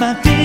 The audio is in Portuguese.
pra